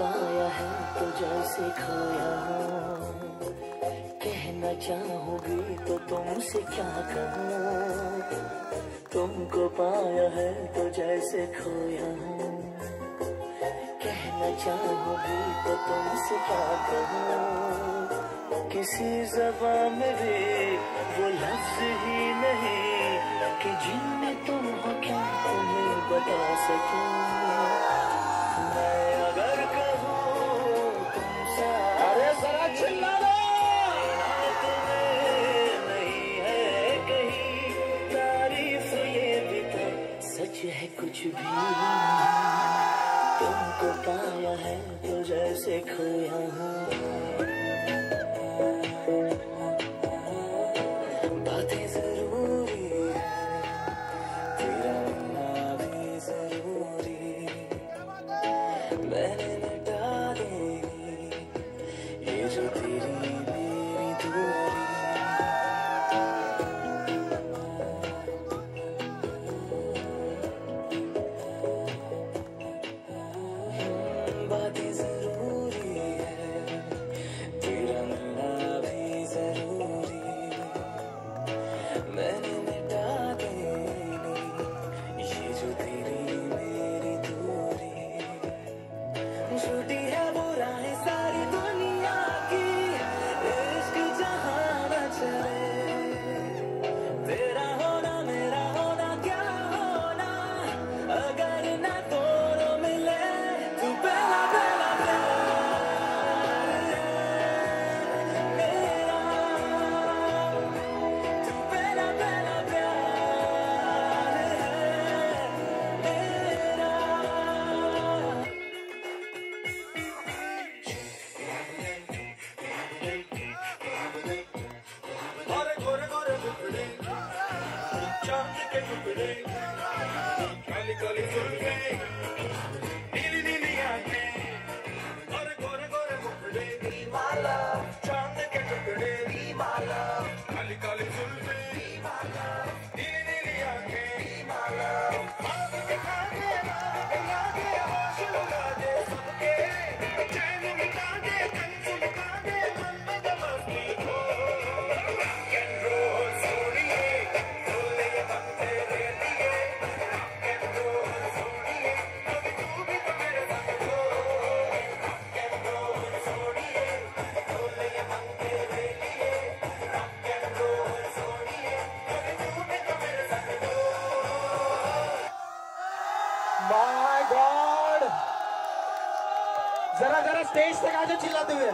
पाया है तो जैसे खोया कहना चाहोगी तो तुमसे क्या कहा? तुमको पाया है तो जैसे खोया हूँ। कहना चाहोगी तो तुमसे क्या कहा? किसी जबान में भी वो लफ्ज ही नहीं कि जिनमें तुम हो क्या तुम्हें बता सकूँ? कुछ भी तुमको पाया है तो जैसे खोया हूँ है बुराएं सारी दुनिया my love. माय गॉड जरा जरा स्टेज तक आ जाओ चिल्लाते हुए